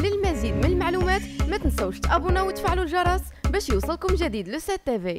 للمزيد من المعلومات ما تنسوش تابونا وتفعلوا الجرس باش يوصلكم جديد لو سي تي في